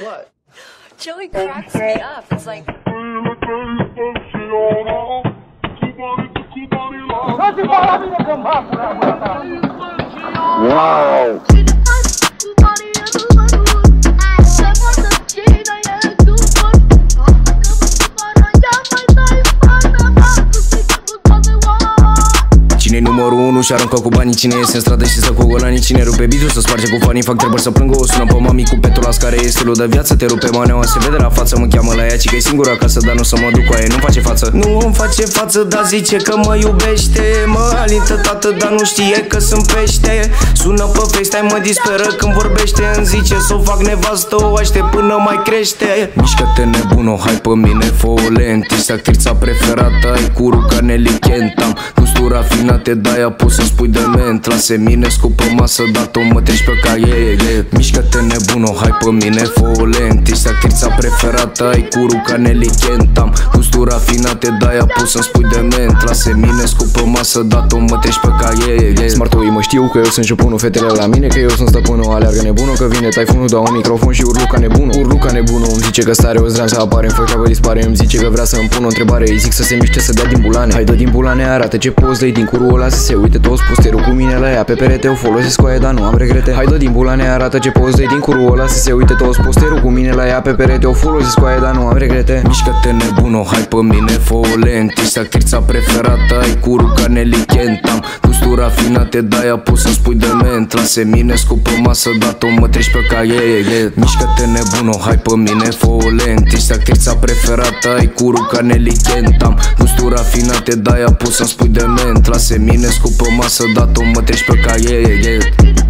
What? Joey cracks me up. It's like, Wow! E numărul 1 și aruncă cu banii Cine iese în stradă și să cu golanii Cine rupe bitul să sparge cu fanii Fac treburi să plângă o sună pe mami cu petulas Care e stilul de viață Te rupe maneaua se vede la față Mă cheamă la ea ci că e singura acasă Dar nu să mă duc cu aia Nu face față. Nu îmi face față Dar zice că mă iubește. Mă alintă tată Dar nu știe că sunt pește. Sună pe FaceTime Mă disperă când vorbește Îmi zice să o fac nevastă O aștept până mai crește. Mișcă-te nebuno Hai pe mine fă lent Ești actrița preferată Ai curul ca Nelly Kentam Gustul rafinat te dai a pus să spui de ment Lase mine scupă masă dat o mă treci pe caiet Mișcă-te nebuno, hai pe mine fă lent. Ești actrița preferată, ai curul ca Nelly Kentam Gustul rafinat te dai a pus să spui de ment Lase mine scupă masă dat o mă treci pe caiet Smartoi mă știu că eu sunt șopunul fetele la mine Că eu sunt stăpânul, aleargă nebunul Că vine taifunul, dau un microfon și urlu ca nebunul. Urlu ca nebunul, îmi zice că stare o zrean să apare În făceavă dispare, îmi zice că vrea să îmi pun o întrebare Îi zic să se miște să dea din bulane. Hai dă din bulane, arată ce poți dai din curul ăla să se uite toți pusterul cu mine la ea Pe perete o folosesc cu aia, dar nu am regrete. Hai dă din bulane, arată ce poți dai din curul ăla să se uite toți posterul cu mine la ea Pe perete o folosesc cu aia, dar nu am regrete. Mișcă-te nebuno, hai pe mine fă lent Ești actrița preferată, ai curul ca Nelly Kentam Gustul rafinat te dai a pus să spui de ment Lase mine scupă masă, dat o mă treci pe caiet Mișcă-te nebuno, hai pe mine fă lent Ești actrița preferată, ai curul ca Nelly Kentam Gustul rafinat te dai a pus să spui de ment Lase mine scupă masă, dat o mă treci pe caiet